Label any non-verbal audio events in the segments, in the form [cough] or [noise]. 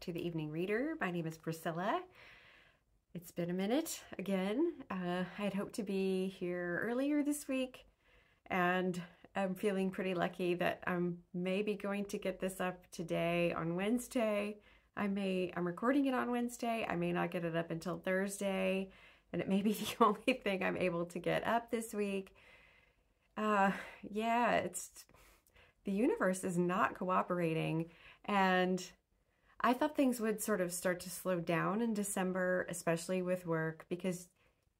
to the Evening Reader. My name is Priscilla. It's been a minute again. Uh, I had hoped to be here earlier this week and I'm feeling pretty lucky that I'm maybe going to get this up today on Wednesday. I may, I'm recording it on Wednesday. I may not get it up until Thursday and it may be [laughs] the only thing I'm able to get up this week. Uh, yeah, it's, the universe is not cooperating and I thought things would sort of start to slow down in December, especially with work, because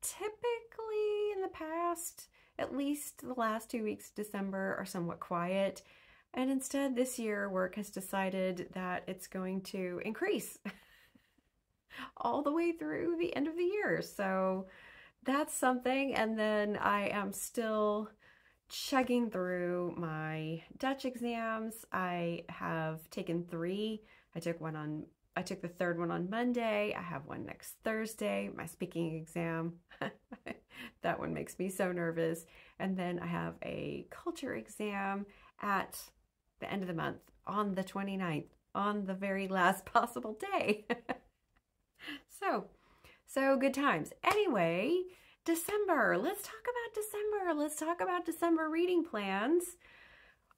typically in the past, at least the last two weeks of December are somewhat quiet. And instead, this year, work has decided that it's going to increase [laughs] all the way through the end of the year. So that's something. And then I am still chugging through my Dutch exams. I have taken three. I took one on, I took the third one on Monday. I have one next Thursday, my speaking exam. [laughs] that one makes me so nervous. And then I have a culture exam at the end of the month on the 29th, on the very last [laughs] possible day. [laughs] so, so good times. Anyway, December. Let's talk about December. Let's talk about December reading plans.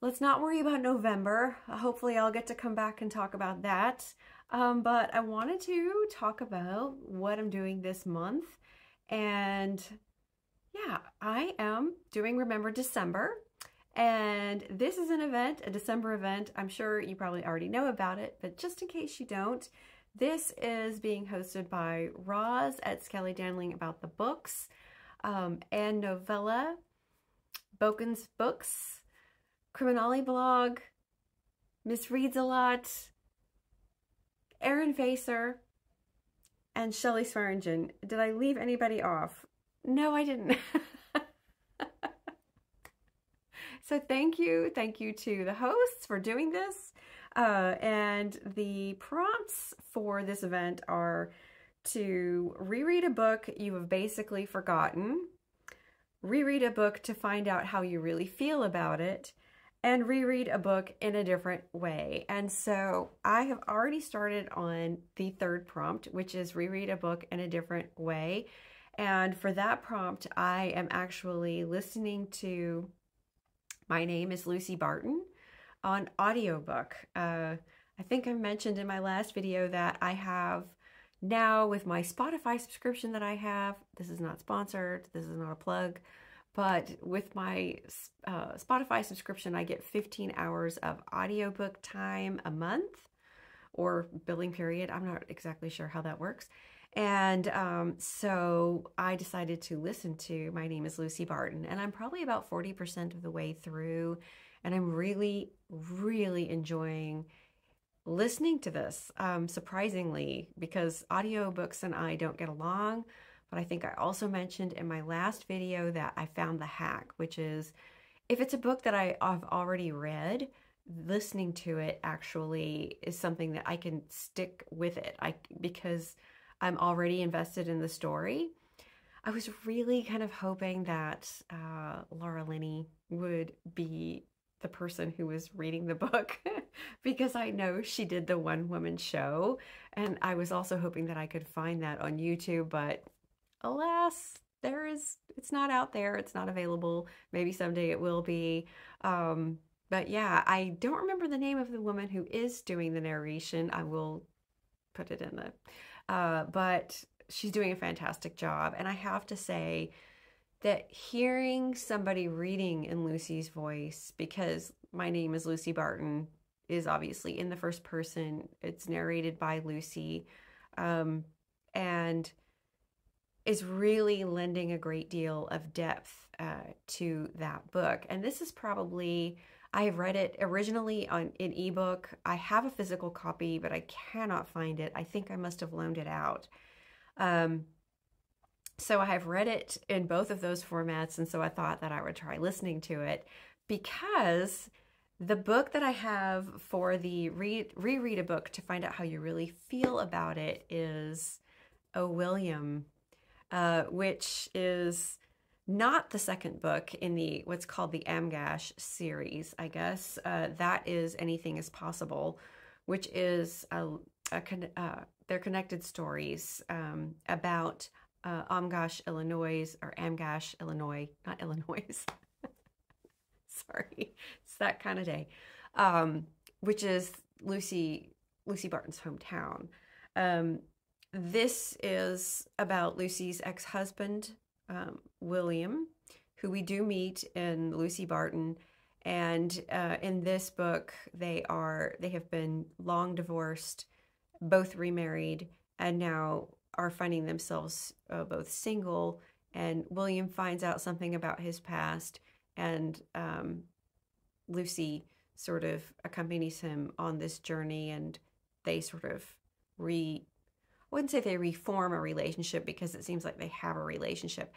Let's not worry about November. Hopefully I'll get to come back and talk about that. Um, but I wanted to talk about what I'm doing this month. And yeah, I am doing Remember December. And this is an event, a December event. I'm sure you probably already know about it, but just in case you don't, this is being hosted by Roz at Scally Dandling About the Books um, Ann Novella, Bouquins Books, CriminOlly Blog, Ms Reads a Lot, Aaron Facer, and Shelly Swearingen. Did I leave anybody off? No, I didn't. [laughs] so thank you. Thank you to the hosts for doing this. Uh, and the prompts for this event are to reread a book you have basically forgotten, reread a book to find out how you really feel about it, and reread a book in a different way. And so I have already started on the third prompt, which is reread a book in a different way. And for that prompt, I am actually listening to My Name is Lucy Barton on audiobook. Uh, I think I mentioned in my last video that I have now with my Spotify subscription that I have, this is not sponsored, this is not a plug, but with my uh, Spotify subscription, I get 15 hours of audiobook time a month or billing period. I'm not exactly sure how that works. And um, so I decided to listen to My Name is Lucy Barton, and I'm probably about 40% of the way through, and I'm really, really enjoying listening to this, um, surprisingly, because audiobooks and I don't get along. But I think I also mentioned in my last video that I found the hack, which is if it's a book that I, have already read, listening to it actually is something that I can stick with it. I because I'm already invested in the story. I was really kind of hoping that uh, Laura Linney would be the person who was reading the [laughs] book because I know she did the one woman show. And I was also hoping that I could find that on YouTube, but alas, there is, it's not out there. It's not available. Maybe someday it will be. Um, but yeah, I don't remember the name of the woman who is doing the narration. I will put it in the uh, but she's doing a fantastic job. And I have to say that hearing somebody reading in Lucy's voice, because my name is Lucy Barton, is obviously in the first person. It's narrated by Lucy. Um, and is really lending a great deal of depth uh, to that book. And this is probably I have read it originally on an ebook. I have a physical copy, but I cannot find it. I think I must have loaned it out. Um, so I have read it in both of those formats, and so I thought that I would try listening to it because the book that I have for the read reread a book to find out how you really feel about it is O William, uh, which is not the second book in the what's called the Amgash series, I guess. Uh, that is Anything is Possible, which is a, a uh, they're connected stories um, about uh, Amgash, Illinois, or Amgash, Illinois, not Illinois. [laughs] Sorry, it's that kind of day. Um, which is Lucy Lucy Barton's hometown. Um, this is about Lucy's ex husband, um, William, who we do meet in Lucy Barton. And uh, in this book, they are they have been long divorced, both remarried, and now are finding themselves uh, both single. And William finds out something about his past, and um, Lucy sort of accompanies him on this journey, and they sort of re I wouldn't say they reform a relationship because it seems like they have a relationship.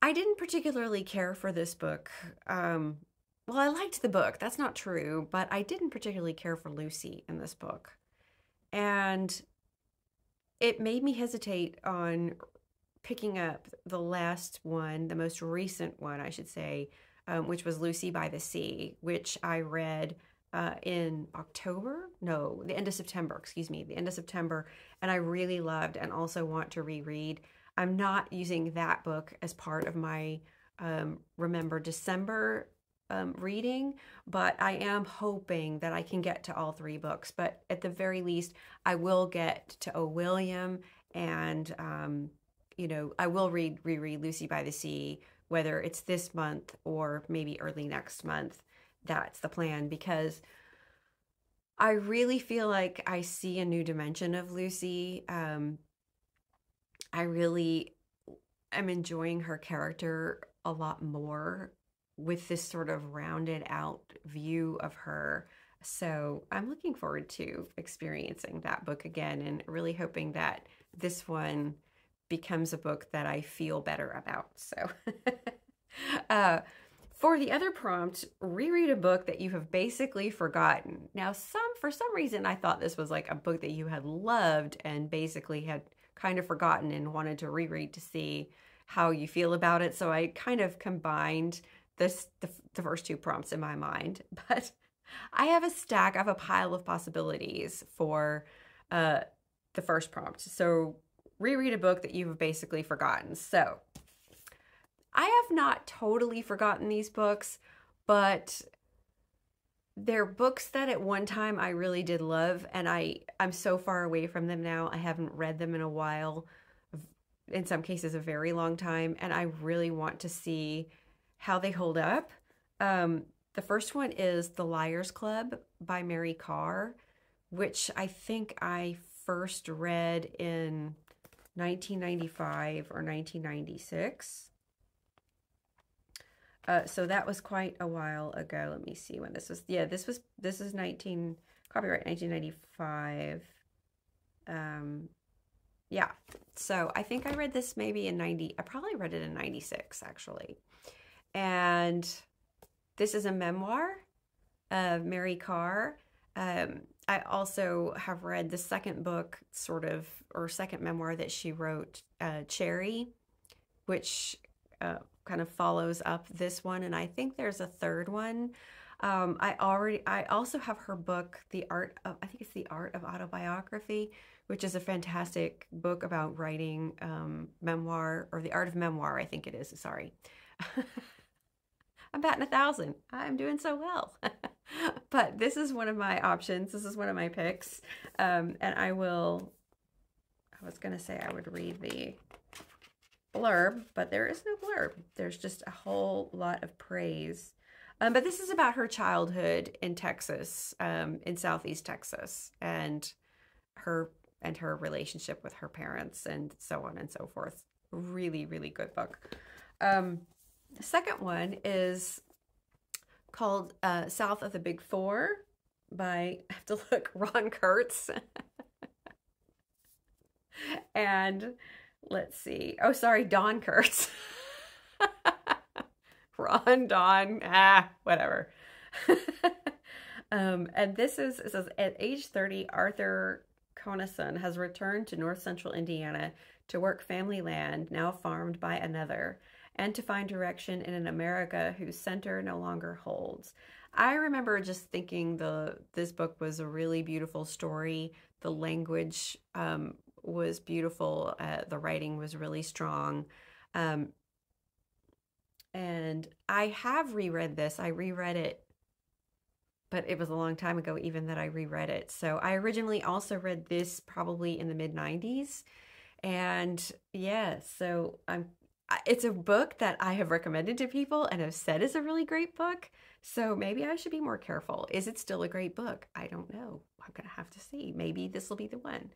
I didn't particularly care for this book. Um, well, I liked the book. That's not true, but I didn't particularly care for Lucy in this book. And it made me hesitate on picking up the last one, the most recent one, I should say, um, which was Lucy by the Sea, which I read uh, in October. No, the end of September, excuse me, the end of September. And I really loved and also want to reread. I'm not using that book as part of my um, Remember December um, reading, but I am hoping that I can get to all three books. But at the very least, I will get to O. William and, um, you know, I will read, reread Lucy by the Sea, whether it's this month or maybe early next month that's the plan because I really feel like I see a new dimension of Lucy. Um, I really am enjoying her character a lot more with this sort of rounded out view of her. So I'm looking forward to experiencing that book again and really hoping that this one becomes a book that I feel better about. So, [laughs] uh, for the other prompt, reread a book that you have basically forgotten. Now, some for some reason I thought this was like a book that you had loved and basically had kind of forgotten and wanted to reread to see how you feel about it. So I kind of combined this the, the first two prompts in my mind, [laughs] but I have a stack, I have a pile of possibilities for uh, the first prompt. So reread a book that you've basically forgotten. So I have not totally forgotten these books, but they're books that at one time I really did love and I I'm so far away from them now. I haven't read them in a while. In some cases a very long time and I really want to see how they hold up. Um, the first one is The Liars Club by Mary Karr, which I think I first read in 1995 or 1996. Uh, so that was quite a while ago. Let me see when this was. Yeah, this was this is 19 copyright 1995. Um, yeah. So I think I read this maybe in 90. I probably read it in 96 actually. And this is a memoir of Mary Karr. Um, I also have read the second book, sort of, or second memoir that she wrote, uh, Cherry, which uh, kind of follows up this one, and I think there's a third one. Um, I already, I also have her book, The Art of, I think it's The Art of Autobiography, which is a fantastic book about writing um, memoir or the art of memoir. I think it is. Sorry. [laughs] I'm batting a thousand. I'm doing so well. [laughs] but this is one of my options. This is one of my picks. Um, and I will, I was going to say I would read the blurb, but there is no blurb. There's just a whole lot of praise. Um, but this is about her childhood in Texas, um, in Southeast Texas, and her and her relationship with her parents, and so on and so forth. Really, really good book. Um, the second one is called uh, South of the Big Four by [laughs] I have to look Ron Kurtz. [laughs] and let's see. Oh, sorry, Don Kurtz. [laughs] Ron, Don, ah, whatever. [laughs] um, and this is, it says, at age 30, Arthur Conason has returned to north central Indiana to work family land now farmed by another. and to find direction in an America whose center no longer holds. I remember just thinking the this book was a really beautiful story. The language um, was beautiful. Uh, the writing was really strong. Um, and I have reread this. I reread it, but it was a long time ago, even that I reread it. So I originally also read this probably in the mid 90s. And yeah, so I'm it's a book that I have recommended to people and have said is a really great book. So maybe I should be more careful. Is it still a great book? I don't know. I'm going to have to see. Maybe this will be the one.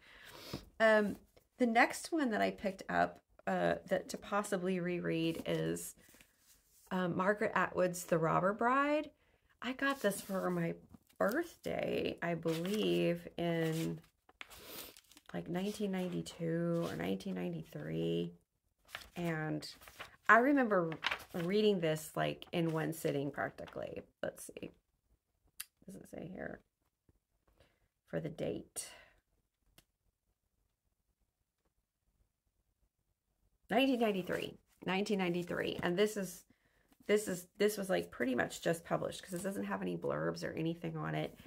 Um, the next one that I picked up uh, that to possibly reread is um, Margaret Atwood's The Robber Bride. I got this for my birthday, I believe, in like 1992 or 1993. And I remember reading this like in one sitting practically. Let's see. What does it say here? For the date. 1993. 1993. And this is this is this was like pretty much just published because it doesn't have any blurbs or anything on it.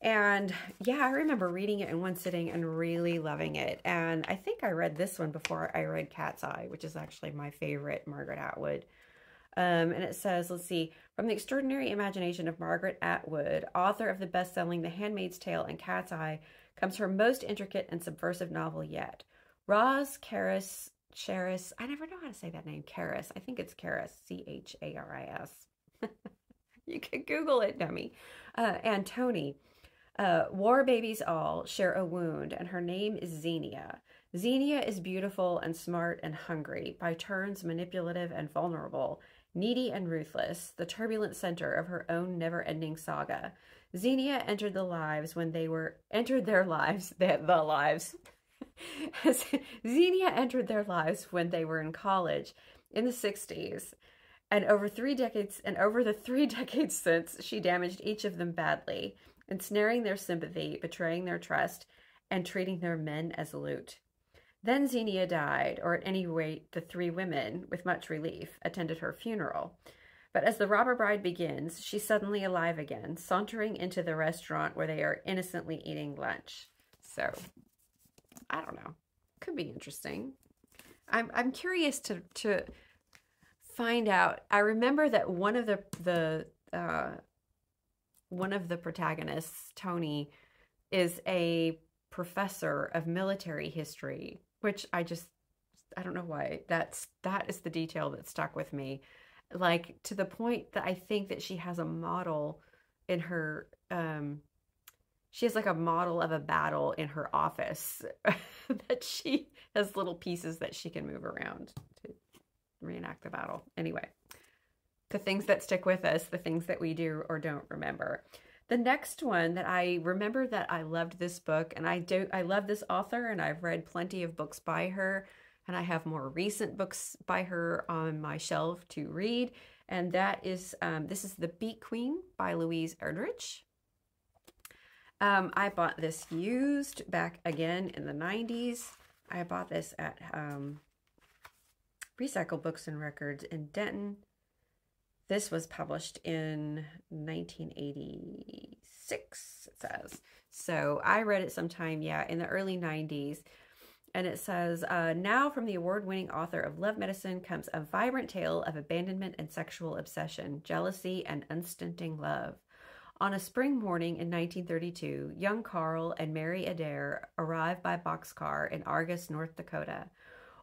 And yeah, I remember reading it in one sitting and really loving it. And I think I read this one before I read Cat's Eye, which is actually my favorite Margaret Atwood. Um, and it says, let's see, from the extraordinary imagination of Margaret Atwood, author of the best-selling The Handmaid's Tale and Cat's Eye, comes her most intricate and subversive novel yet. Roz Charis, Charis, I never know how to say that name, Charis. I think it's Charis, C-H-A-R-I-S. [laughs] you can Google it, dummy. Uh, and Tony uh, war babies all share a wound, and her name is Zenia. Zenia is beautiful and smart and hungry, by turns manipulative and vulnerable, needy and ruthless, the turbulent center of her own never-ending saga. Zenia entered the lives when they were entered their lives, [laughs] the, the lives. [laughs] Zenia entered their lives when they were in college in the 60s. And over three decades and over the three [laughs] decades since, she damaged each of them badly ensnaring their sympathy, betraying their trust, and treating their men as loot. Then Zenia died, or at any rate, the three women, with much relief, attended her funeral. But as the robber bride begins, she's suddenly alive again, sauntering into the restaurant where they are innocently eating lunch. So, I don't know. Could be interesting. I'm I'm curious to to find out. I remember that one of the the uh, one of the protagonists, Tony, is a professor of military history, which I just I don't know why. That's that is the detail that stuck with me. Like to the point that I think that she has a model in her um she has like a model of a battle in her office [laughs] that she has little pieces that she can move around to reenact the battle. Anyway, the things that stick with us, the things that we do or don't remember. The next one that I remember that I loved this book, and I do I love this author, and I've read plenty of books by her, and I have more recent books by her on my shelf to read, and that is um, this is The Beet Queen by Louise Erdrich. Um, I bought this used back again in the 90s. I bought this at um, Recycle Books and Records in Denton. This was published in 1986, it says. So I read it sometime, yeah, in the early 90s. And it says, uh, now from the award winning author of Love Medicine comes a vibrant tale of abandonment and sexual obsession, jealousy, and unstinting love. On a spring morning in 1932, young Carl and Mary Adair arrive by boxcar in Argus, North Dakota.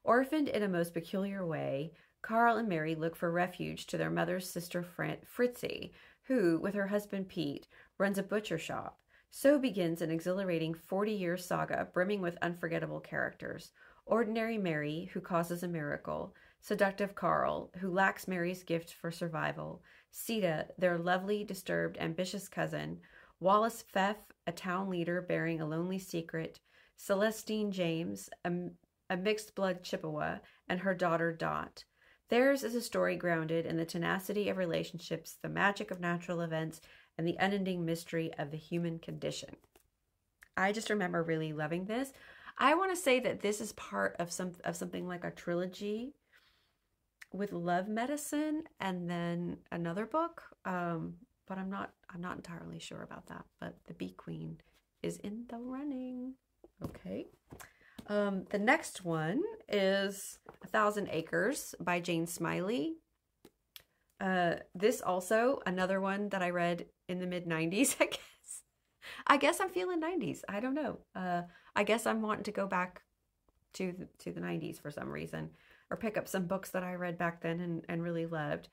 Orphaned in a most peculiar way, Carl and Mary look for refuge to their mother's sister Fritzie, who, with her husband Pete, runs a butcher shop. So begins an exhilarating 40 year saga brimming with unforgettable characters. Ordinary Mary, who causes a miracle, seductive Carl, who lacks Mary's gift for survival, Sita, their lovely, disturbed, ambitious cousin, Wallace Pfeff, a town leader bearing a lonely secret, Celestine James, a, a mixed blood Chippewa, and her daughter Dot. Theirs is a story grounded in the tenacity of relationships, the magic of natural events, and the unending mystery of the human condition. I just remember really loving this. I want to say that this is part of some of something like a trilogy. With Love Medicine and then another book. Um, but I'm not I'm not entirely sure about that. But the Bee Queen is in the running. Okay. Um, the next one is A Thousand Acres by Jane Smiley. Uh, this also another one that I read in the mid 90s, [laughs] I guess. I guess I'm feeling 90s. I don't know. Uh, I guess I'm wanting to go back to the, to the 90s for some reason or pick up some books that I read back then and, and really loved.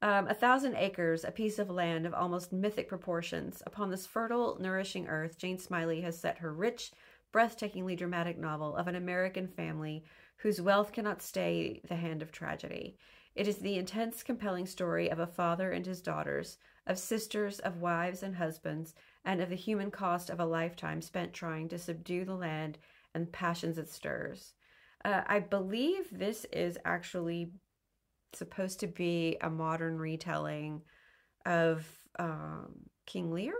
Um, a thousand acres, a piece of land of almost mythic proportions. Upon this fertile, nourishing earth, Jane Smiley has set her rich, breathtakingly dramatic novel of an American family whose wealth cannot stay the hand of tragedy. It is the intense, compelling story of a father and his daughters, of sisters, of wives and husbands, and of the human cost of a lifetime spent trying to subdue the land and passions it stirs. Uh, I believe this is actually supposed to be a modern retelling of um, King Lear.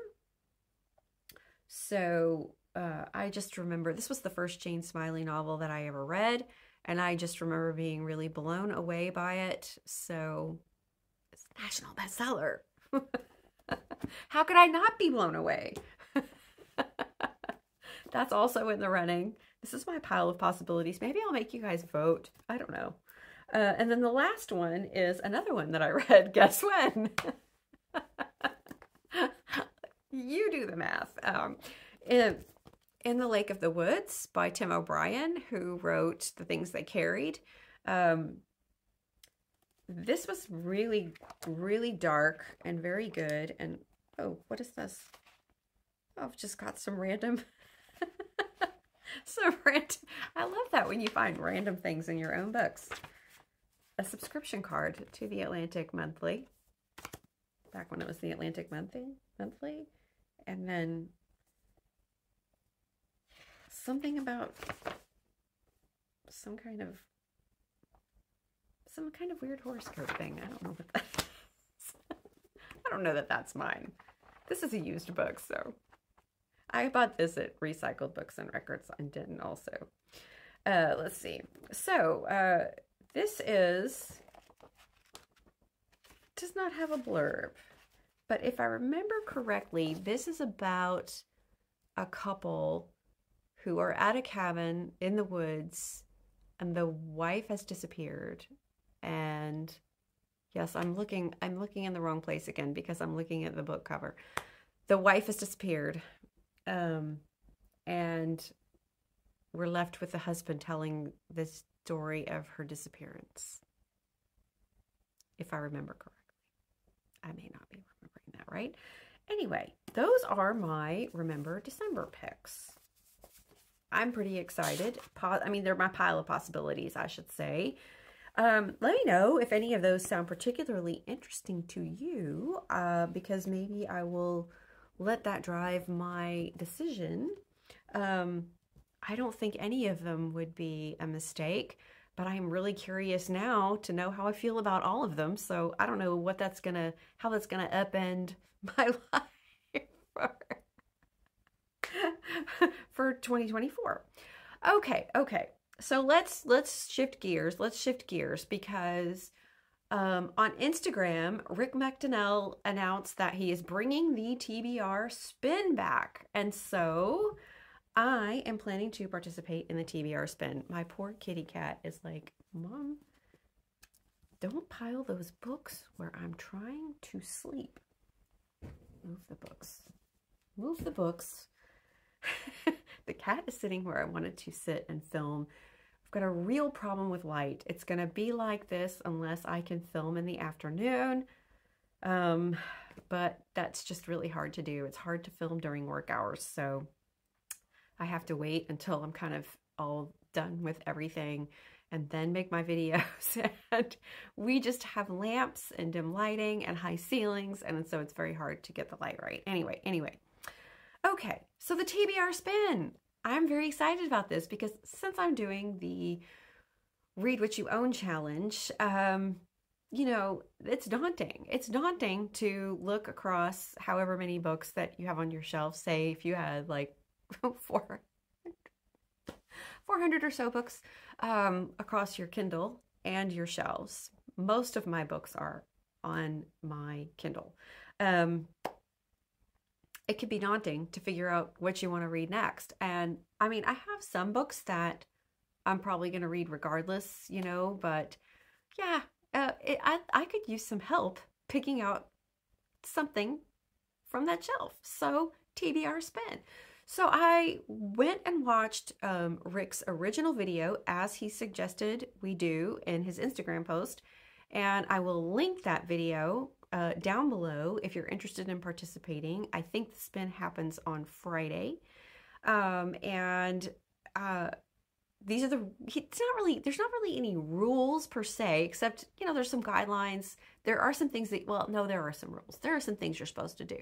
So uh, I just remember this was the first Jane Smiley novel that I ever read, and I just remember being really blown away by it. So it's a national bestseller. [laughs] How could I not be blown away? [laughs] That's also in the running. This is my pile of possibilities. Maybe I'll make you guys vote. I don't know. Uh, and then the last one is another one that I [laughs] read. Guess when? [laughs] you do the math. Um, in, in the Lake of the Woods by Tim O'Brien, who wrote The Things They Carried. Um, this was really, really dark and very good. And oh, what is this? Oh, I've just got some random, [laughs] [laughs] some random. I love that when you find random things in your own books a subscription card to the Atlantic Monthly, back when it was the Atlantic Monthly, Monthly, and then something about some kind of some kind of weird horoscope thing. I don't know what that [laughs] is. I don't know that that's mine. This is a used book, so I bought this at Recycled Books and Records and didn't also. Uh, let's see. So, uh, this is, does not have a blurb, but if I remember correctly, this is about a couple who are at a cabin in the woods and the wife has disappeared and yes i'm looking i'm looking in the wrong place again because i'm looking at the book cover the wife has disappeared um, and we're left with the husband telling the story of her disappearance. If I remember correctly. I may not be remembering that right. Anyway, those are my Remember December picks. I'm pretty excited. I mean, they're my pile of possibilities, I should say. Um, let me know if any of those sound particularly interesting to you, uh, because maybe I will let that drive my decision. Um, I don't think any of them would be a mistake, but I'm really curious now to know how I feel about all of them. So I don't know what that's gonna, how that's gonna upend [laughs] my life [laughs] for, for 2024. Okay, okay. So let's let's shift gears. Let's shift gears because um, on Instagram, Rick MacDonnell announced that he is bringing the TBR spin back, and so I am planning to participate in the TBR spin. My poor kitty cat is like, Mom, don't pile those books where I'm trying to sleep. Move the books. Move the books. [laughs] the cat is sitting where I wanted to sit and film. Got a real problem with light. It's going to be like this unless I can film in the afternoon. Um, but that's just really hard to do. It's hard to film during work hours. So I have to wait until I'm kind of all done with everything and then make my [laughs] videos. [laughs] and we just have lamps and dim lighting and high ceilings. And so it's very hard to get the light right. Anyway, anyway. Okay, so the TBR spin. I'm very excited about this because since I'm doing the Read What You Own challenge, um, you know, it's daunting. It's daunting to look across however many books that you have on your shelf. Say if you had like [laughs] 400, 400 or so books um, across your Kindle and your shelves. most of my books are on my Kindle. Um, it can be daunting to figure out what you want to read next. And I mean, I have some books that I'm probably going to read regardless, you know, but yeah, uh, it, I, I could use some help picking out something from that shelf. So TBR spin. So I went and watched um, Rick's original video as he suggested we do in his Instagram post. And I will link that video uh, down below if you're interested in participating. I think the spin happens on Friday. Um, and uh, these are the, it's not really, there's not really any rules per se, except, you know, there's some guidelines. There are some things that, well, no, there are some rules. There are some things you're supposed to do.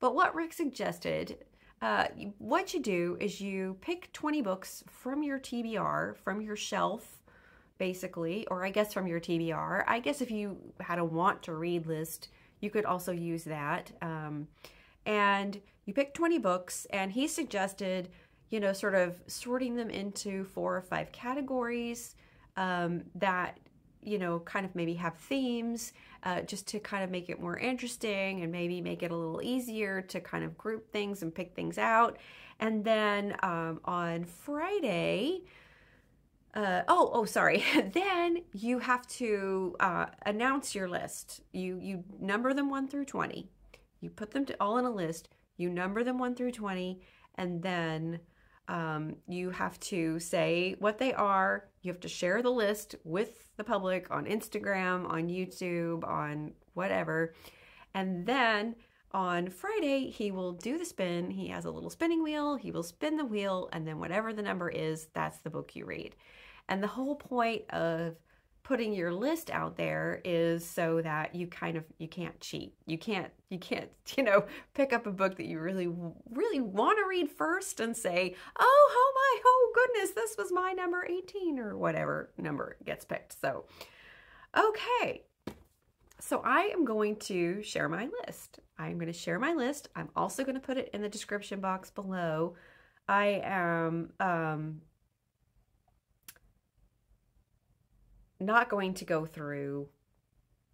But what Rick suggested, uh, what you do is you pick 20 books from your TBR, from your shelf, basically, or I guess from your TBR. I guess if you had a want to read list, you could also use that. Um, and you pick 20 books, and he suggested, you know, sort of sorting them into four or five categories um, that, you know, kind of maybe have themes uh, just to kind of make it more interesting and maybe make it a little easier to kind of group things and pick things out. And then um, on Friday, uh, oh, oh, sorry. [laughs] then you have to uh, announce your list. You you number them one through twenty. You put them to, all in a list. You number them one through twenty, and then um, you have to say what they are. You have to share the list with the public on Instagram, on YouTube, on whatever, and then on Friday, he will do the spin. He has a little spinning wheel. He will spin the wheel, and then whatever the number is, that's the book you read. And the whole point of putting your list out there is so that you kind of you can't cheat. You can't you can't, [laughs] you know, pick up a book that you really really want to read first and say, "Oh, oh my, oh goodness, this was my number 18 or whatever number gets picked." So, okay. So I am going to share my list. I'm going to share my list. I'm also going to put it in the description box below. I am um not going to go through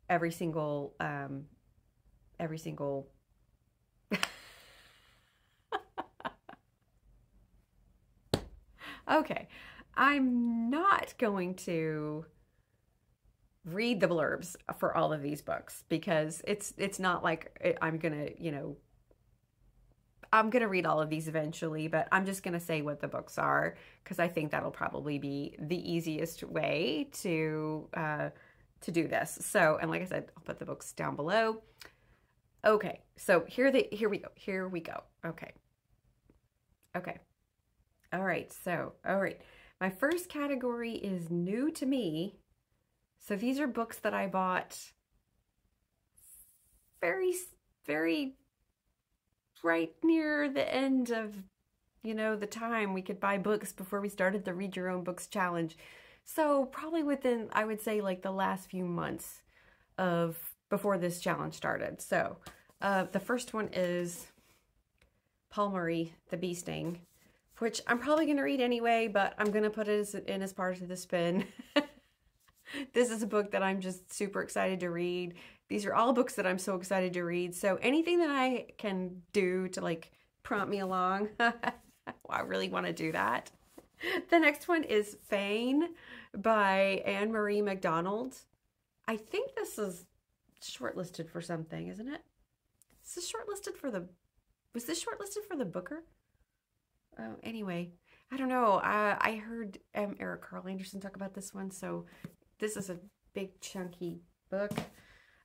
every single um, every single [laughs] okay i'm not going to read the blurbs for all of these books because it's it's not like i'm gonna you know I'm going to read all of these eventually, but I'm just going to say what the books are because I think that'll probably be the easiest way to uh, to do this. So, and like I said, I'll put the books down below. Okay, so here the here we go. Here we go. Okay. Okay. All right. So, all right. My first category is new to me. So these are books that I bought very very right near the end of, you know, the time we could buy books before we started the Read Your Own Books Challenge. So probably within, I would say, like the last few months of before this challenge started. So uh, the first one is Paul Murray, The Bee Sting, which I'm probably going to read anyway, but I'm going to put it in as part of the spin. [laughs] this is a book that I'm just super excited to read. These are all books that I'm so excited to read. So anything that I can do to like prompt me along, [laughs] I really want to do that. The next one is Fayne by Ann-Marie MacDonald. I think this is shortlisted for something, isn't it? Is this shortlisted for the was this shortlisted for the Booker? Oh, anyway, I don't know. I, I heard um, Eric Karl Anderson talk about this one, so this is a big chunky book.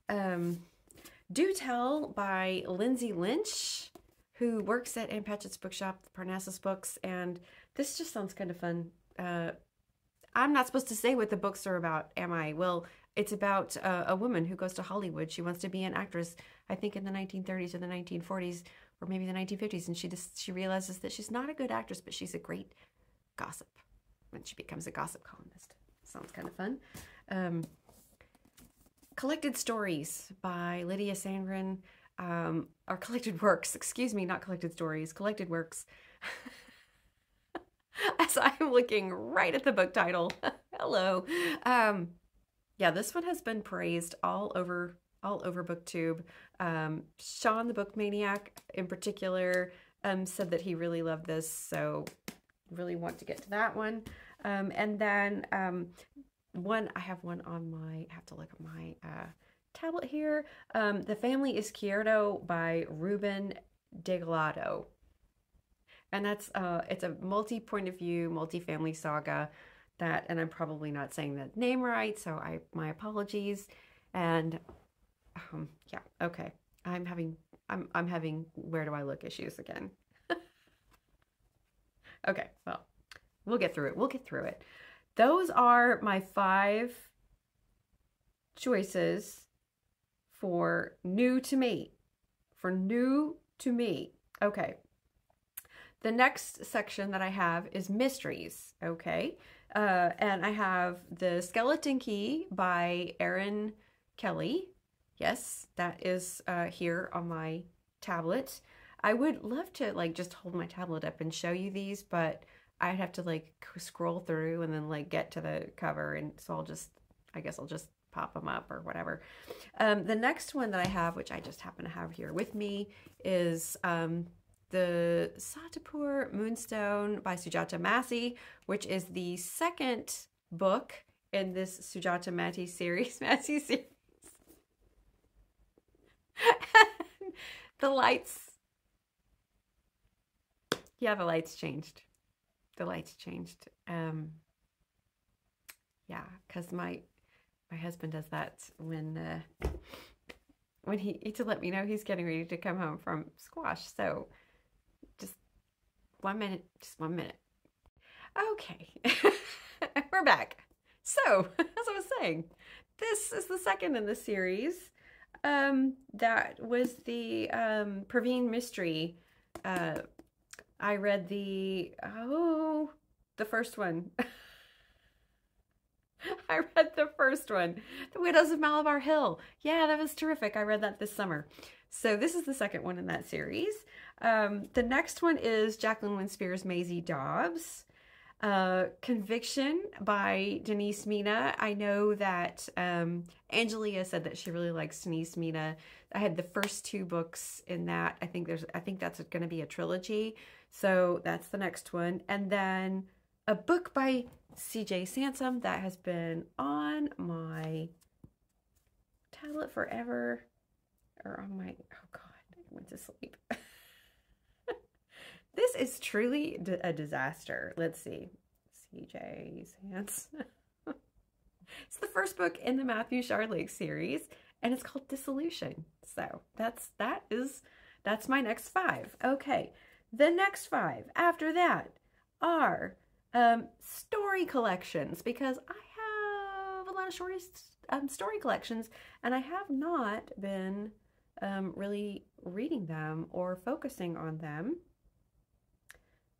Um, Do Tell by Lindsey Lynch, who works at Ann Patchett's bookshop, Parnassus Books, and this just sounds kind of fun. Uh, I'm not supposed to say what the books are about, am I? Well, it's about uh, a woman who goes to Hollywood. She wants to be an actress, I think in the 1930s or the 1940s or maybe the 1950s, and she just she realizes that she's not a good actress, but she's a great gossip when she becomes a gossip columnist. Sounds kind of fun. Um, Collected Stories by Lydia Sandgren, um, or Collected Works, excuse me, not Collected Stories, Collected Works. [laughs] As I'm looking right at the book title. [laughs] Hello. Um, yeah, this one has been praised all over all over booktube um, sean the book maniac in particular um, said that he really loved this so really want to get to that one um, and then um, one i have one on my I have to look at my uh, tablet here. Um, the family izquierdo by ruben delgado and that's uh, it's a multi point of view multi-family saga that and i'm probably not saying the name right so i my apologies. And um, yeah okay. I'm having i'm i'm having where do i look issues again? [laughs] Okay well we'll get through it. We'll get through it those are my five choices for new to me for new to me okay the next section that I have is mysteries, okay? Uh, and I have The Skeleton Key by Erin Kelly. Yes, that is uh, here on my tablet. I would love to like just hold my tablet up and show you these, but I'd have to like scroll through and then like get to the cover. And so I'll just, I guess I'll just pop them up or whatever. Um, the next one that I have, which I just happen to have here with me, is um, the Satapur Moonstone by Sujata Massey, which is the second book in this Sujata Massey [laughs] series. Massey series. [laughs] the lights. Yeah, the lights changed. The lights changed. Um, yeah, because my my husband does that when uh, when he, to let me know he's getting ready to come home from squash. So just one minute, just one minute. Okay, [laughs] we're back. So, [laughs] as I was saying, this is the second in the series. Um, that was the um, Perveen Mystery. Uh, I read the, oh, the first one. [laughs] I read the first one, The Widows of Malabar Hill. Yeah, that was terrific. I read that this summer. So this is the second one in that series. Um, the next one is Jacqueline Winspear's Maisie Dobbs. Uh, Conviction by Denise Mina. I know that um, Angelia said that she really likes Denise Mina. I had the first two books in that. I think there's. I think that's going to be a trilogy. So that's the next one, and then a book by C.J. Sansom that has been on my tablet forever, or on my. Oh God, I went to sleep. [laughs] This is truly a disaster. Let's see. CJ hands. [laughs] it's the first book in the Matthew Shardlake series, and it's called Dissolution. So that's that is that's my next five. Okay, the next five after that are um, story collections because I have a lot of short um, story collections, and I have not been um, really reading them or focusing on them.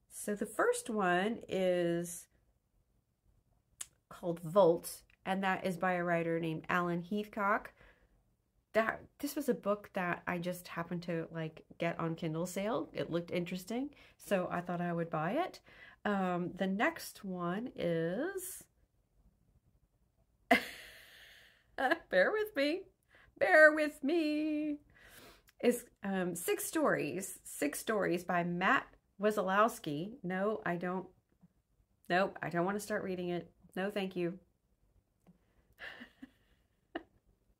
So the first one is called Volt, and that is by a writer named Alan Heathcock. That this was a book that I just happened to like get on Kindle sale. It looked interesting, so I thought I would buy it. Um, the next one is [laughs] bear with me, bear with me. Is um, six stories, six stories by Matt Wesolowski. No, I don't. Nope, I don't want to start reading it. No, thank you.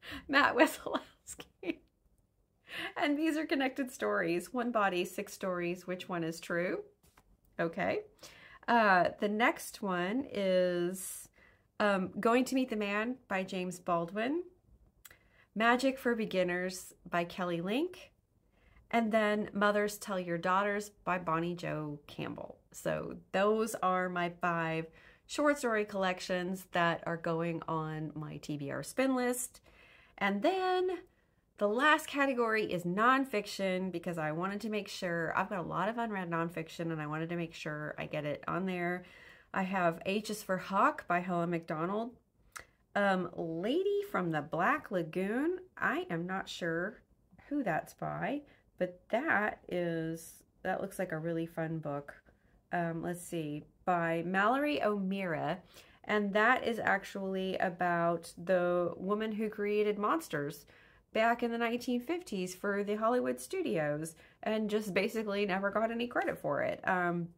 [laughs] Matt Wesolowski. and these are connected stories. One body, six stories. Which one is true? Okay. Uh, the next one is um, Going to Meet the Man by James Baldwin. Magic for Beginners by Kelly Link and then Mothers Tell Your Daughters by Bonnie Jo Campbell. So those are my five short story collections that are going on my TBR spin list. And then the last category is nonfiction because I wanted to make sure I've got a lot of unread nonfiction and I wanted to make sure I get it on there. I have H is for Hawk by Helen Macdonald. Um, Lady from the Black Lagoon. I am not sure who that's by. But that is, that looks like a really fun book. Um, let's see, by Mallory O'Meara. And that is actually about the woman who created monsters back in the 1950s for the Hollywood studios and just basically never got any credit for it. Um,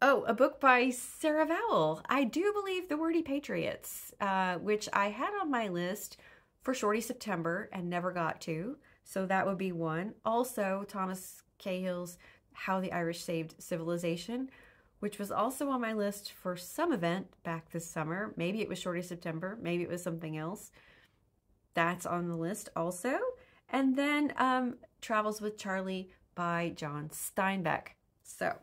oh, a book by Sarah Vowell. I do believe The Wordy Patriots, uh, which I had on my list for Shorty September and never got to. So that would be one. Also, Thomas Cahill's How the Irish Saved Civilization, which was also on my list for some event back this summer. Maybe it was Shorty September, maybe it was something else. That's on the list also. And then um, Travels with Charley by John Steinbeck. So,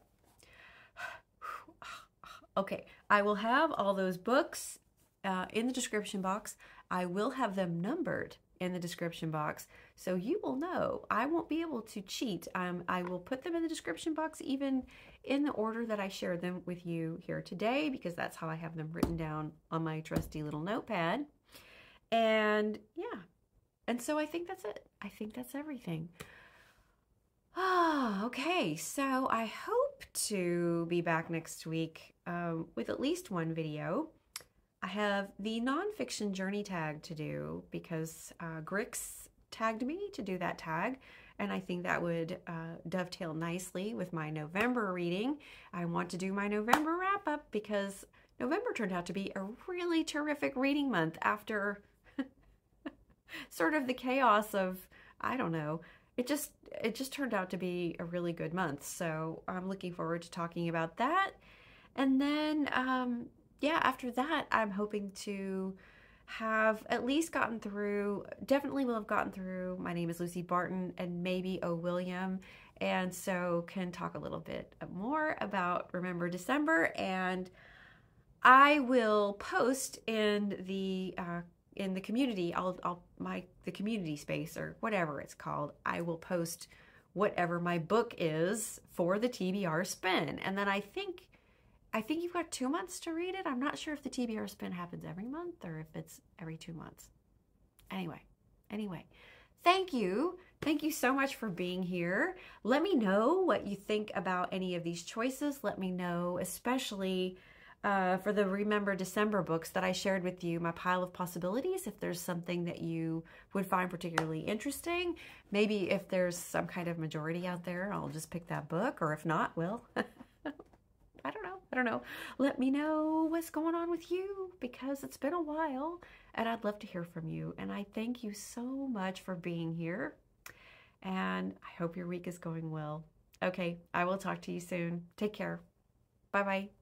[sighs] okay, I will have all those books uh, in the description box. I will have them numbered in the description box so you will know. I won't be able to cheat. Um, I will put them in the description box even in the order that I shared them with you here today because that's how I have them written down on my trusty little notepad. And yeah, and so I think that's it. I think that's everything. Ah, okay. So I hope to be back next week um, with at least one video. I have the nonfiction journey tag to do because uh, Grix tagged me to do that tag. And I think that would uh, dovetail nicely with my November reading. I want to do my November wrap up because November turned out to be a really terrific reading month after [laughs] sort of the chaos of, I don't know, it just it just turned out to be a really good month. So I'm looking forward to talking about that. And then um, yeah, after that, I'm hoping to have at least gotten through, definitely will have gotten through My Name is Lucy Barton and maybe O. William. And so can talk a little bit more about Remember December. And I will post in the uh, in the community. I'll, I'll my the community space or whatever it's called. I will post whatever my book is for the TBR spin. And then I think I think you've got two months to read it. I'm not sure if the TBR spin happens every month or if it's every two months. Anyway, anyway, thank you. Thank you so much for being here. Let me know what you think about any of these choices. Let me know, especially uh, for the Remember December books that I shared with you, my pile of possibilities. If there's something that you would find particularly interesting, maybe if there's some kind of majority out there, I'll just pick that book. Or if not, well, [laughs] I don't know. I don't know. Let me know what's going on with you because it's been a while and I'd love to hear from you. And I thank you so much for being here. And I hope your week is going well. Okay, I will talk to you soon. Take care. Bye bye.